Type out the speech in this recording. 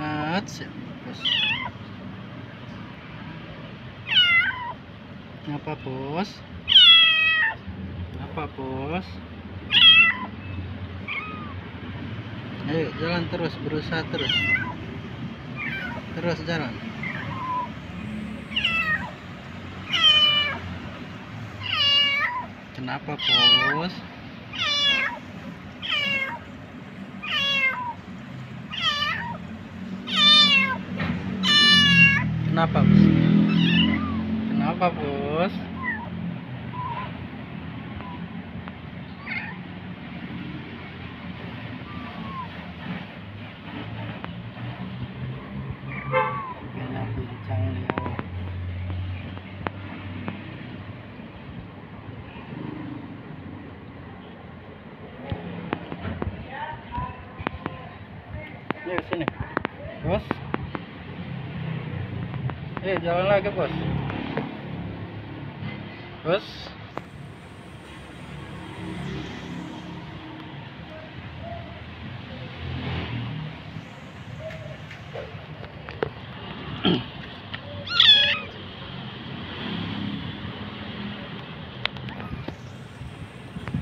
That's it. Bos. Apa bos? Apa bos? Ayo jalan terus, berusaha terus. Terus jalan. Kenapa bos? Kenapa bos? Kenapa bos? Yuk sini, bos. Eh jalan lagi bos. Bos.